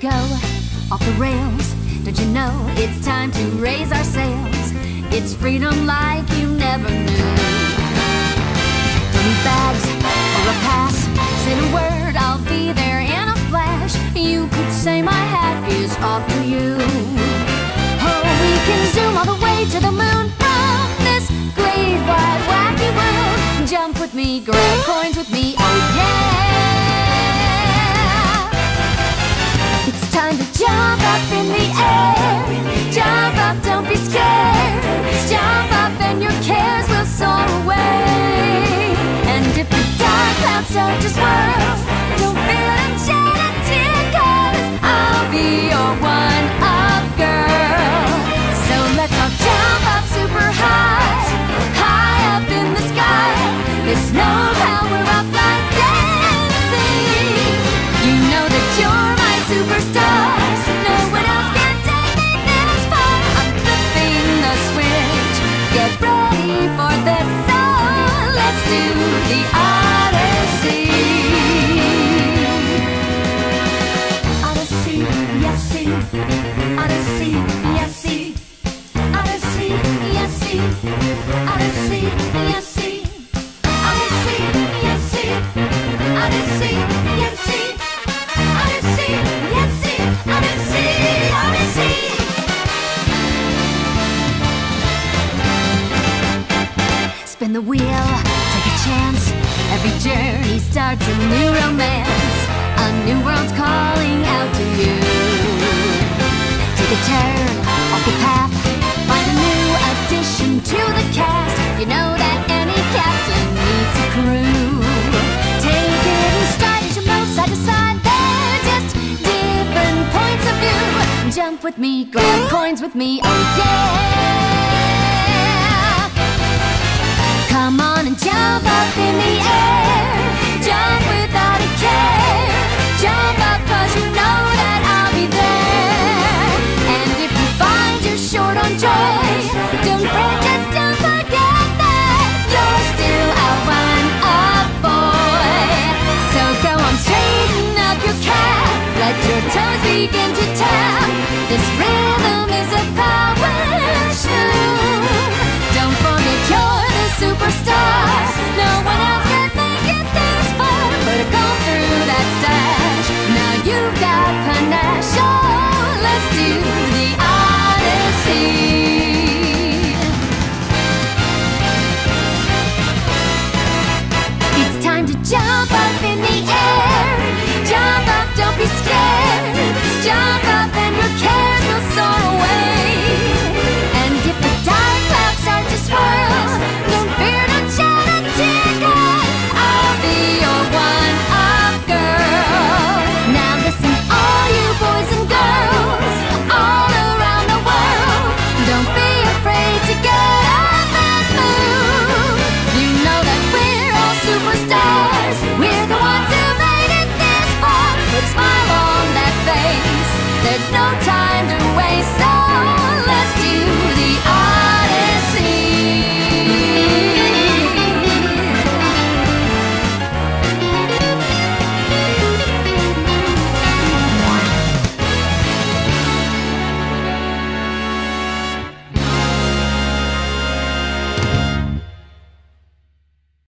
go off the rails. Don't you know it's time to raise our sails? It's freedom like you never knew. Don't need bags or a pass. Say the word, I'll be there in a flash. You could say my hat is off to you. Oh, we can zoom all the way to the moon from this great wide wacky world. Jump with me, grab coins dark clouds start Spin the wheel, take a chance. Every journey starts a new romance. A new world's calling out to you. Take a turn With me, grab coins with me, oh yeah. Begin to tell this real time to waste. So